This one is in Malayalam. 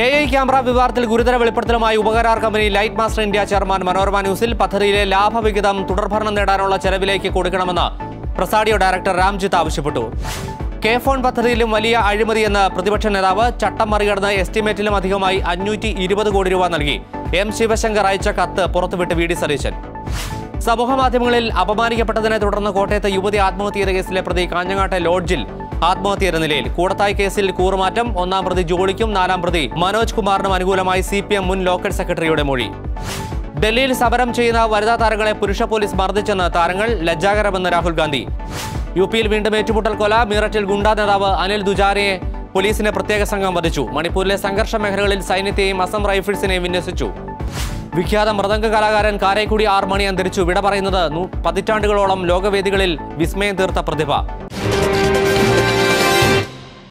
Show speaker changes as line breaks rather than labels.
എ ഐ ക്യാമറ വിവാദത്തിൽ ഗുരുതര വെളിപ്പെടുത്തലുമായി ഉപകരാർ company light master India chairman Manorama ന്യൂസിൽ പദ്ധതിയിലെ ലാഭവിഹിതം തുടർഭരണം നേടാനുള്ള ചെലവിലേക്ക് കൊടുക്കണമെന്ന് പ്രസാഡിയോ ഡയറക്ടർ രാംജിത്ത് ആവശ്യപ്പെട്ടു. കെ ഫോൺ പദ്ധതിയിലും വലിയ അഴിമതിയെന്ന് പ്രതിപക്ഷ നേതാവ് ചട്ടം മറികടന്ന് എസ്റ്റിമേറ്റിലും അധികമായി അഞ്ഞൂറ്റി ഇരുപത് കോടി രൂപ നൽകി. എം ശിവശങ്കർ അയച്ച കത്ത് പുറത്തുവിട്ട് വി ഡി സതീശൻ. സമൂഹമാധ്യമങ്ങളിൽ അപമാനിക്കപ്പെട്ടതിനെ തുടർന്ന് കോട്ടയത്ത് യുവതി ആത്മഹത്യ ചെയ്ത കേസിലെ പ്രതി കാഞ്ഞങ്ങാട്ടെ ലോഡ്ജിൽ ആത്മഹത്യയുടെ നിലയിൽ കൂടത്തായി കേസിൽ കൂറുമാറ്റം. ഒന്നാം പ്രതി ജോളിക്കും നാലാം പ്രതി മനോജ് കുമാറിനും അനുകൂലമായി സി മുൻ ലോക്കൽ സെക്രട്ടറിയുടെ മൊഴി. ഡൽഹിയിൽ സമരം ചെയ്യുന്ന വനിതാ താരങ്ങളെ പുരുഷ പോലീസ് മർദ്ദിച്ചെന്ന് താരങ്ങൾ ലജ്ജാകരമെന്ന് രാഹുൽ ഗാന്ധി. യു പിയിൽ വീണ്ടും ഏറ്റുമുട്ടൽ കൊല. മീററ്റിൽ ഗുണ്ടാ നേതാവ് അനിൽ ദുജാരയെ പോലീസിന്റെ പ്രത്യേക സംഘം വധിച്ചു. മണിപ്പൂരിലെ സംഘർഷ മേഖലകളിൽ സൈന്യത്തെയും അസം റൈഫിൾസിനെയും വിന്യസിച്ചു. വിഖ്യാത മൃദംഗ കലാകാരൻ കാരേക്കുടി ആർ മണി അന്തരിച്ചു. വിട പറയുന്നത് പതിറ്റാണ്ടുകളോളം ലോകവേദികളിൽ വിസ്മയം തീർത്ത പ്രതിഭ.